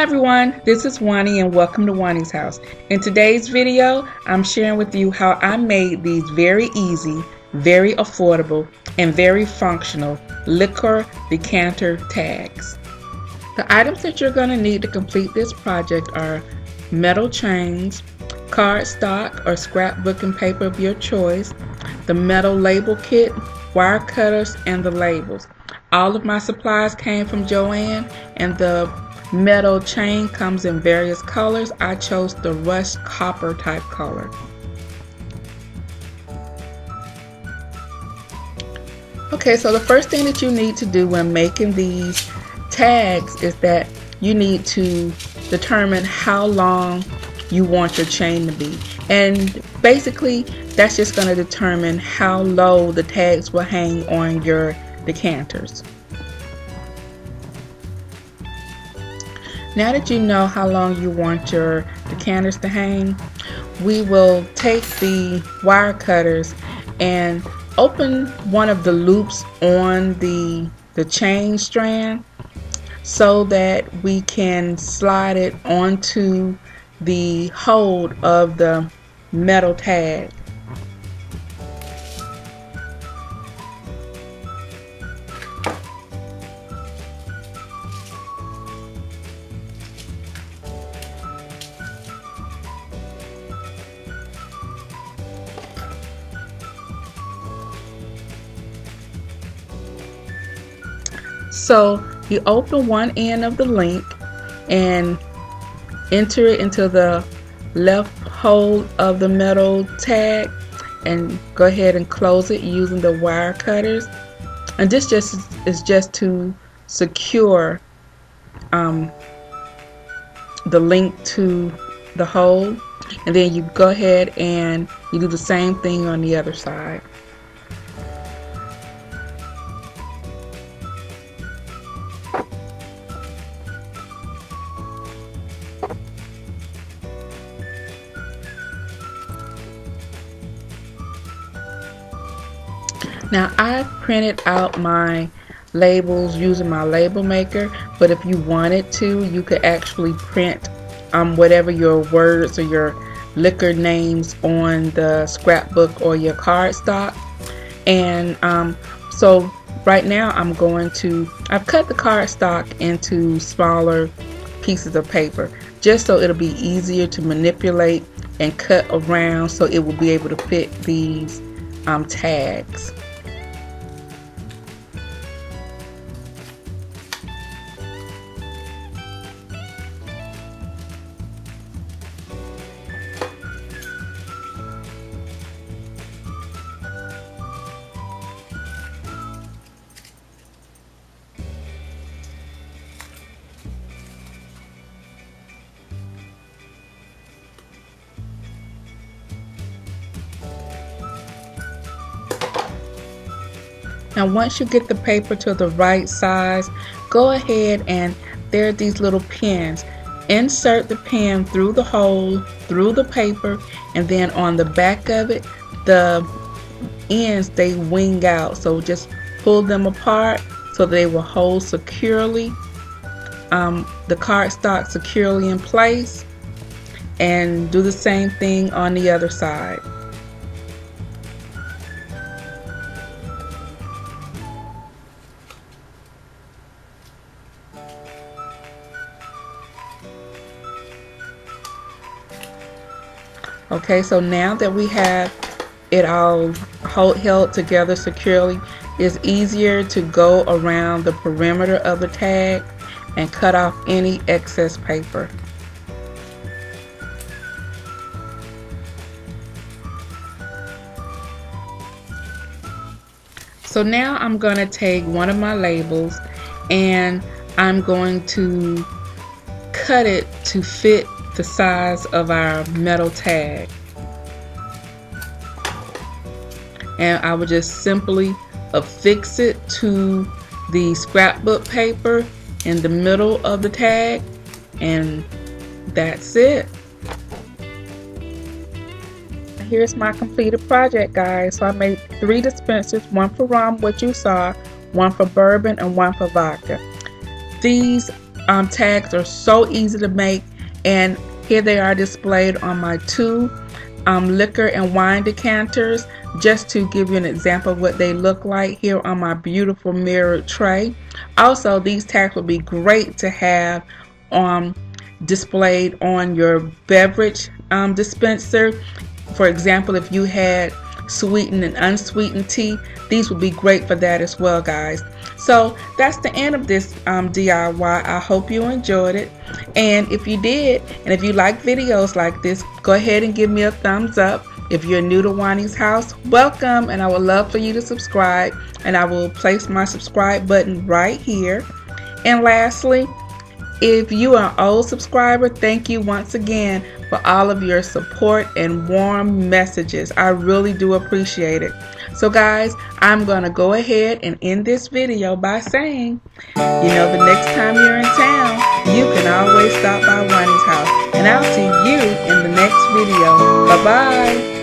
Hi everyone, this is Juani and welcome to Juani's house. In today's video, I'm sharing with you how I made these very easy, very affordable, and very functional liquor decanter tags. The items that you're going to need to complete this project are metal chains, cardstock or scrapbooking paper of your choice, the metal label kit, wire cutters, and the labels. All of my supplies came from Joann and the metal chain comes in various colors. I chose the rust copper type color. Okay, so the first thing that you need to do when making these tags is that you need to determine how long you want your chain to be. And basically, that's just going to determine how low the tags will hang on your decanters. Now that you know how long you want your decanters to hang, we will take the wire cutters and open one of the loops on the, the chain strand so that we can slide it onto the hold of the metal tag. So you open one end of the link and enter it into the left hole of the metal tag and go ahead and close it using the wire cutters. And this just is just to secure um, the link to the hole. And then you go ahead and you do the same thing on the other side Now I printed out my labels using my label maker but if you wanted to you could actually print um, whatever your words or your liquor names on the scrapbook or your cardstock. And um, so right now I'm going to I've cut the cardstock into smaller pieces of paper just so it'll be easier to manipulate and cut around so it will be able to fit these um, tags. Now once you get the paper to the right size, go ahead and there are these little pins. Insert the pin through the hole, through the paper, and then on the back of it, the ends, they wing out. So just pull them apart so they will hold securely um, the cardstock securely in place and do the same thing on the other side. Okay, so now that we have it all hold, held together securely, it's easier to go around the perimeter of the tag and cut off any excess paper. So now I'm going to take one of my labels and I'm going to cut it to fit the size of our metal tag. And I would just simply affix it to the scrapbook paper in the middle of the tag and that's it. Here's my completed project guys. So I made three dispensers, one for rum, what you saw, one for bourbon, and one for vodka. These um, tags are so easy to make and here they are displayed on my two um, liquor and wine decanters just to give you an example of what they look like here on my beautiful mirrored tray. Also, these tags would be great to have um, displayed on your beverage um, dispenser. For example, if you had sweetened and unsweetened tea, these would be great for that as well, guys. So that's the end of this um, DIY. I hope you enjoyed it. And if you did, and if you like videos like this, go ahead and give me a thumbs up. If you're new to Juani's house, welcome, and I would love for you to subscribe. And I will place my subscribe button right here. And lastly, if you are an old subscriber, thank you once again for all of your support and warm messages. I really do appreciate it. So guys, I'm going to go ahead and end this video by saying, you know, the next time you're in town, you can always stop by Juani's house. And I'll see you in the next video. Bye-bye.